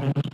Mm-hmm.